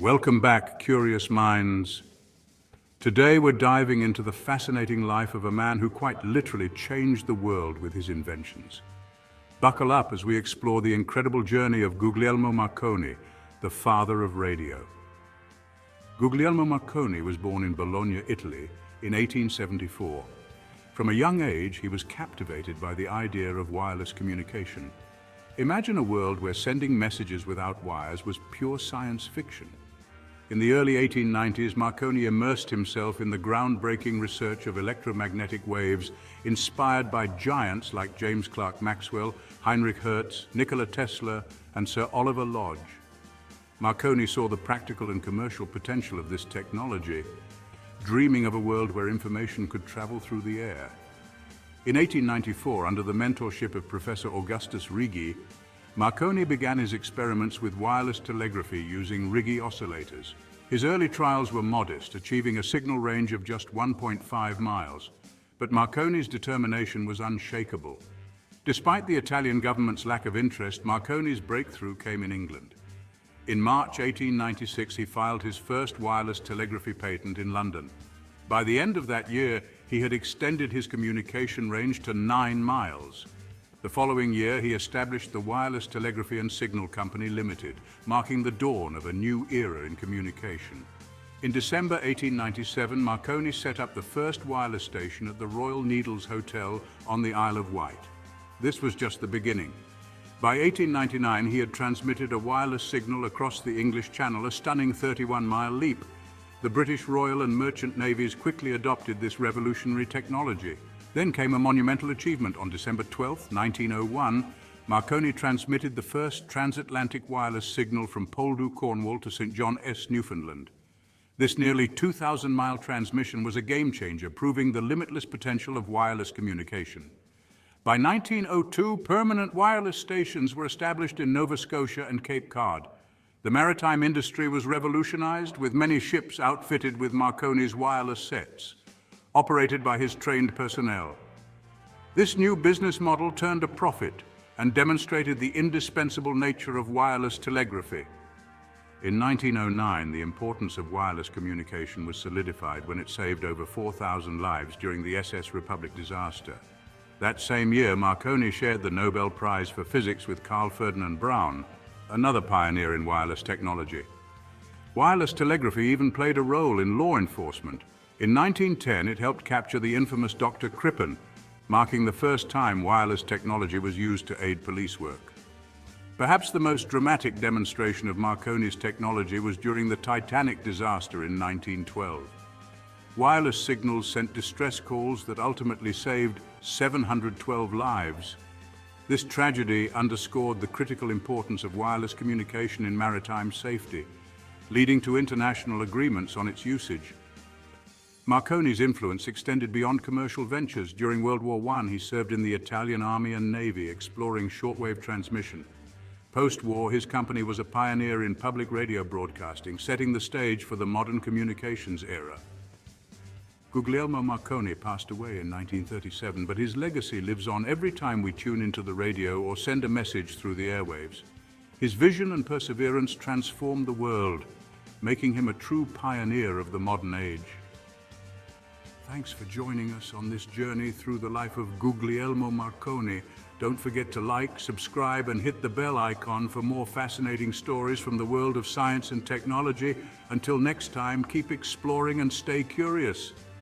Welcome back, curious minds. Today we're diving into the fascinating life of a man who quite literally changed the world with his inventions. Buckle up as we explore the incredible journey of Guglielmo Marconi, the father of radio. Guglielmo Marconi was born in Bologna, Italy, in 1874. From a young age, he was captivated by the idea of wireless communication. Imagine a world where sending messages without wires was pure science fiction. In the early 1890s, Marconi immersed himself in the groundbreaking research of electromagnetic waves inspired by giants like James Clerk Maxwell, Heinrich Hertz, Nikola Tesla, and Sir Oliver Lodge. Marconi saw the practical and commercial potential of this technology, dreaming of a world where information could travel through the air. In 1894, under the mentorship of Professor Augustus Righi, Marconi began his experiments with wireless telegraphy using Righi oscillators. His early trials were modest, achieving a signal range of just 1.5 miles. But Marconi's determination was unshakable. Despite the Italian government's lack of interest, Marconi's breakthrough came in England. In March 1896, he filed his first wireless telegraphy patent in London. By the end of that year, he had extended his communication range to nine miles. The following year, he established the Wireless Telegraphy and Signal Company Limited, marking the dawn of a new era in communication. In December 1897, Marconi set up the first wireless station at the Royal Needles Hotel on the Isle of Wight. This was just the beginning. By 1899, he had transmitted a wireless signal across the English Channel, a stunning 31-mile leap. The British Royal and Merchant Navies quickly adopted this revolutionary technology. Then came a monumental achievement. On December 12, 1901, Marconi transmitted the first transatlantic wireless signal from Poldhu, Cornwall to St. John's, Newfoundland. This nearly 2,000-mile transmission was a game-changer, proving the limitless potential of wireless communication. By 1902, permanent wireless stations were established in Nova Scotia and Cape Cod. The maritime industry was revolutionized, with many ships outfitted with Marconi's wireless sets, operated by his trained personnel. This new business model turned a profit and demonstrated the indispensable nature of wireless telegraphy. In 1909, the importance of wireless communication was solidified when it saved over 4,000 lives during the SS Republic disaster. That same year, Marconi shared the Nobel Prize for Physics with Karl Ferdinand Braun, another pioneer in wireless technology. Wireless telegraphy even played a role in law enforcement. In 1910, it helped capture the infamous Dr. Crippen, marking the first time wireless technology was used to aid police work. Perhaps the most dramatic demonstration of Marconi's technology was during the Titanic disaster in 1912. Wireless signals sent distress calls that ultimately saved 712 lives this tragedy underscored the critical importance of wireless communication in maritime safety, leading to international agreements on its usage. Marconi's influence extended beyond commercial ventures. During World War I, he served in the Italian Army and Navy, exploring shortwave transmission. Post-war, his company was a pioneer in public radio broadcasting, setting the stage for the modern communications era. Guglielmo Marconi passed away in 1937, but his legacy lives on every time we tune into the radio or send a message through the airwaves. His vision and perseverance transformed the world, making him a true pioneer of the modern age. Thanks for joining us on this journey through the life of Guglielmo Marconi. Don't forget to like, subscribe, and hit the bell icon for more fascinating stories from the world of science and technology. Until next time, keep exploring and stay curious.